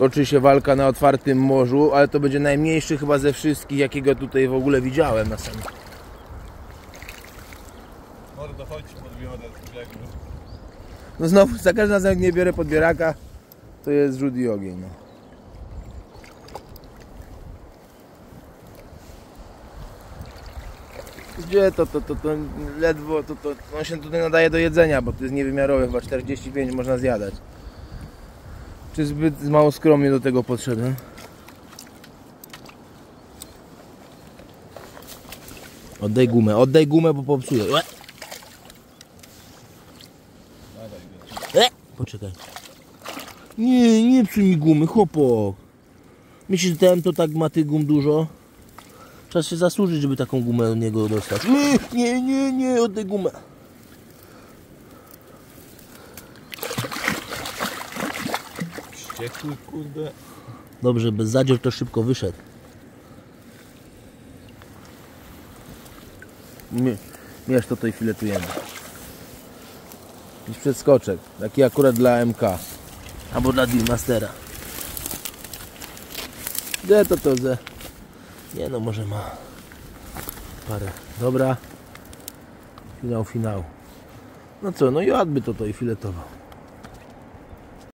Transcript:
toczy się walka na otwartym morzu, ale to będzie najmniejszy chyba ze wszystkich, jakiego tutaj w ogóle widziałem na samym. Może dochodź podbiorę. No znowu, za każdym razem jak nie biorę podbieraka, to jest rzut i ogień. No. Gdzie to, to, to, to ledwo, to, to, on się tutaj nadaje do jedzenia, bo to jest niewymiarowe, chyba 45 można zjadać. Czy zbyt mało skromnie do tego podszedłem? Oddaj gumę, oddaj gumę, bo popsuję. Łe. E, poczekaj. Nie, nie psuj mi gumy, chłopok. Myślisz, że ten to tak ma tych gum dużo? Trzeba się zasłużyć, żeby taką gumę od niego dostać. Nie, nie, nie, nie, oddaj gumę. Kurde. Dobrze, bez zadzior to szybko wyszedł. Mie- Mierz to tutaj filetujemy. Jakiś przedskoczek. Taki akurat dla MK. Albo dla Dealmastera. Gdzie to to ze? Nie no, może ma parę. Dobra. Finał, finał. No co, no i by to to i filetował.